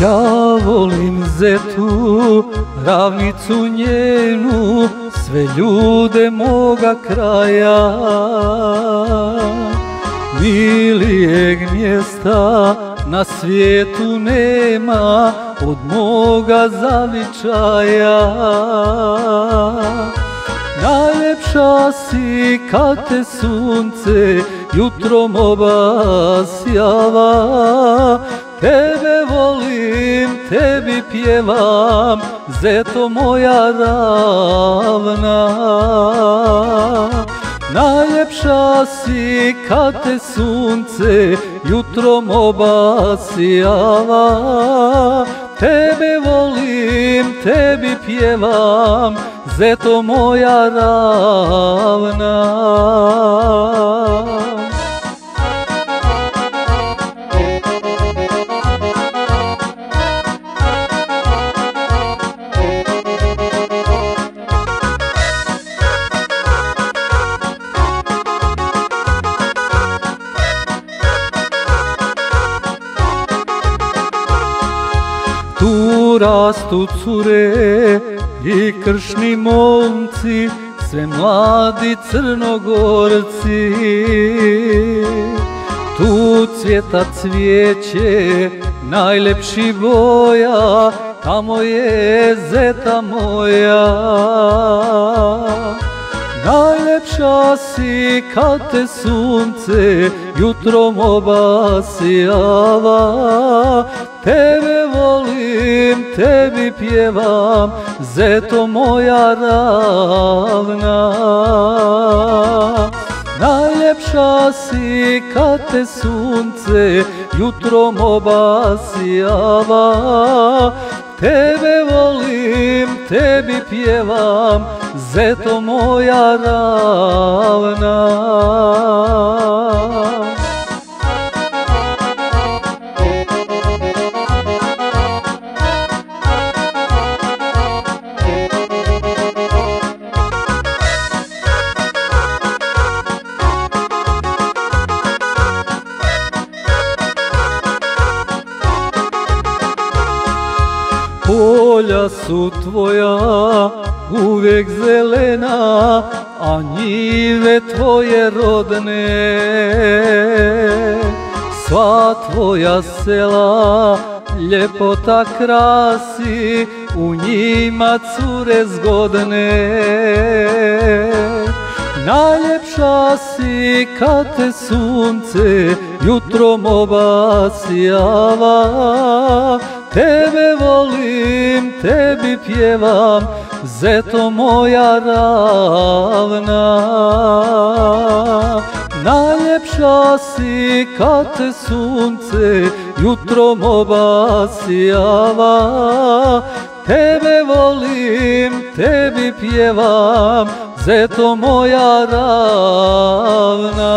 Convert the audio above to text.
Ja volim zetu, ravnicu njenu, sve ljude moga kraja. Milijeg mjesta na svijetu nema od moga zavičaja. Najljepša si kad te sunce jutrom obasjava, volim, tebi pjevam, zeto moja ravna. Najljepša si kad te sunce jutrom obasjava, Tebe volim, tebi pjevam, zeto moja ravna. Tu rastu cure i kršni momci, sve mladi crnogorci. Tu cvjeta cvijeće, najlepši boja, tamo je zeta moja. Najlepša si kad te sunce jutrom obasjava, Tebe volim, tebi pjevam, zeto moja ravna. Najljepša si kad te sunce jutrom obasjava, Tebe volim, tebi pjevam, zeto moja ravna. Polja su tvoja uvijek zelena, a njive tvoje rodne. Sva tvoja sela ljepota krasi, u njima cure zgodne. Najljepša si kad te sunce jutrom obasjava, volim, tebi pjevam, zeto moja ravna. Najljepša si kad te sunce jutrom obasjava, Tebe volim, tebi pjevam, zeto moja ravna.